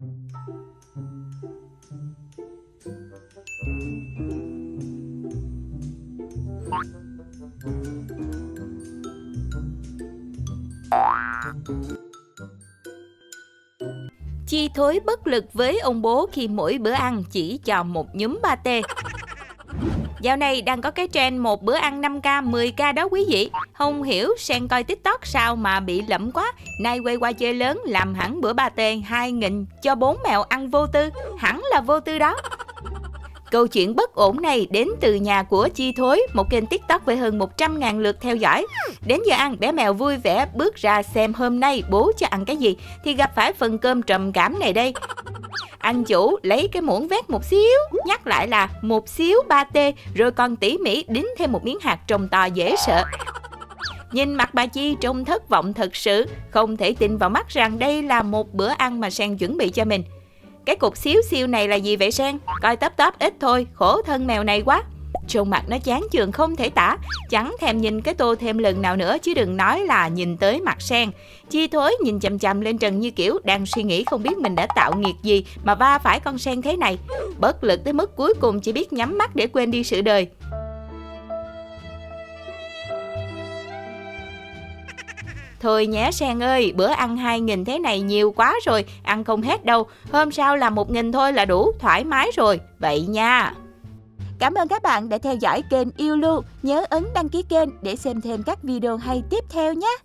Chi thối bất lực với ông bố khi mỗi bữa ăn chỉ cho một nhúm pate. Dạo này đang có cái trend một bữa ăn 5k, 10k đó quý vị. Không hiểu sen coi tiktok sao mà bị lẫm quá. Nay quay qua chơi lớn làm hẳn bữa pate 2 nghìn cho bốn mèo ăn vô tư. Hẳn là vô tư đó. Câu chuyện bất ổn này đến từ nhà của Chi Thối, một kênh TikTok với hơn 100.000 lượt theo dõi. Đến giờ ăn, bé mèo vui vẻ bước ra xem hôm nay bố cho ăn cái gì thì gặp phải phần cơm trầm cảm này đây. Anh chủ lấy cái muỗng vét một xíu, nhắc lại là một xíu ba t rồi còn tỉ mỉ đính thêm một miếng hạt trông to dễ sợ. Nhìn mặt bà Chi trông thất vọng thật sự, không thể tin vào mắt rằng đây là một bữa ăn mà Sang chuẩn bị cho mình. Cái cục xíu xiu này là gì vậy Sang? Coi tấp tấp ít thôi, khổ thân mèo này quá. Trông mặt nó chán chường không thể tả, chẳng thèm nhìn cái tô thêm lần nào nữa chứ đừng nói là nhìn tới mặt sen. Chi thối nhìn chằm chằm lên trần như kiểu đang suy nghĩ không biết mình đã tạo nghiệt gì mà va phải con sen thế này. Bất lực tới mức cuối cùng chỉ biết nhắm mắt để quên đi sự đời. Thôi nhé Sen ơi, bữa ăn 2 nghìn thế này nhiều quá rồi, ăn không hết đâu. Hôm sau là 1 nghìn thôi là đủ, thoải mái rồi. Vậy nha. Cảm ơn các bạn đã theo dõi kênh Yêu Lưu. Nhớ ấn đăng ký kênh để xem thêm các video hay tiếp theo nhé.